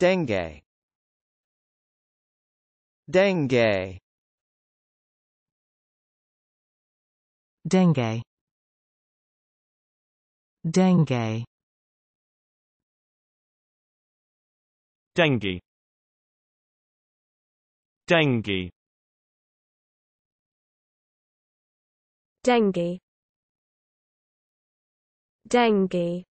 Dengue. Dengue. Dengue. Dengue. Dengue. Dengue. Dengue. Dengue.